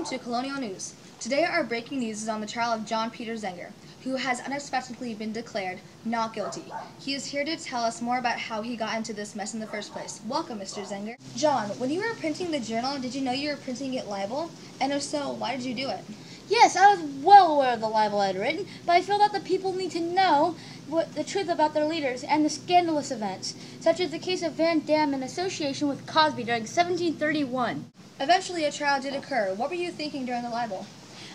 Colonial News. Today, our breaking news is on the trial of John Peter Zenger, who has unexpectedly been declared not guilty. He is here to tell us more about how he got into this mess in the first place. Welcome, Mr. Zenger. John, when you were printing the journal, did you know you were printing it libel? And if so, why did you do it? Yes, I was well aware of the libel I had written, but I feel that the people need to know what the truth about their leaders and the scandalous events, such as the case of Van Dam in association with Cosby during 1731. Eventually, a trial did occur. What were you thinking during the libel?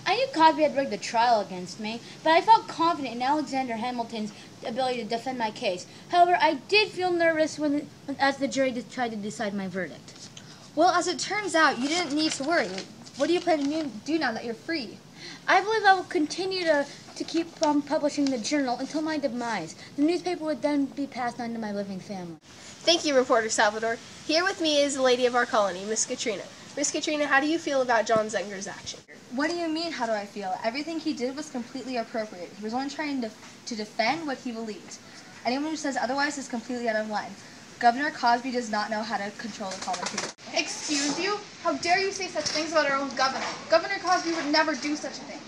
I knew Cosby had rigged the trial against me, but I felt confident in Alexander Hamilton's ability to defend my case. However, I did feel nervous when, as the jury tried to decide my verdict. Well, as it turns out, you didn't need to worry. What do you plan to do now that you're free? I believe I will continue to, to keep on publishing the journal until my demise. The newspaper would then be passed on to my living family. Thank you, reporter Salvador. Here with me is the lady of our colony, Miss Katrina. Miss Katrina, how do you feel about John Zenger's action? What do you mean, how do I feel? Everything he did was completely appropriate. He was only trying to, to defend what he believed. Anyone who says otherwise is completely out of line. Governor Cosby does not know how to control the common people. Excuse you? How dare you say such things about our own governor? Governor Cosby would never do such a thing.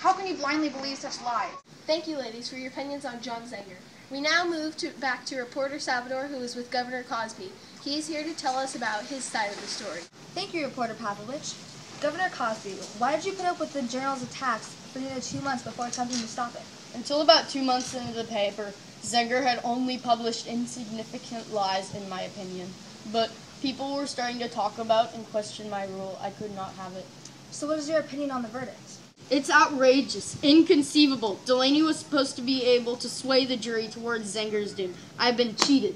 How can you blindly believe such lies? Thank you, ladies, for your opinions on John Zenger. We now move to, back to reporter Salvador, who is with Governor Cosby. He is here to tell us about his side of the story. Thank you, reporter Pavlovich. Governor Cosby, why did you put up with the journal's attacks for nearly two months before attempting to stop it? Until about two months into the paper, Zenger had only published insignificant lies, in my opinion. But people were starting to talk about and question my rule. I could not have it. So what is your opinion on the verdict? It's outrageous, inconceivable. Delaney was supposed to be able to sway the jury towards Zenger's doom. I've been cheated.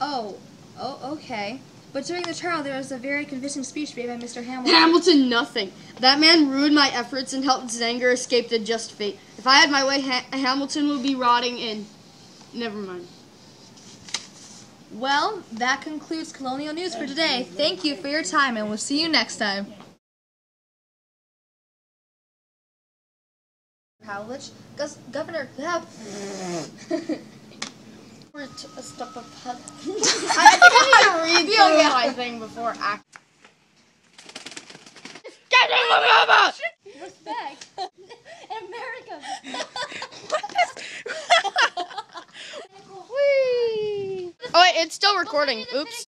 Oh, oh, okay. But during the trial, there was a very convincing speech made by Mr. Hamilton. Hamilton, nothing. That man ruined my efforts and helped Zenger escape the just fate. If I had my way, ha Hamilton would be rotting in. Never mind. Well, that concludes Colonial News for today. Thank you for your time, and we'll see you next time. Pavlovich, Gus Governor. We're a step ahead. I think I need to my thing. Respect. America. Oh wait, it's still recording. Oops.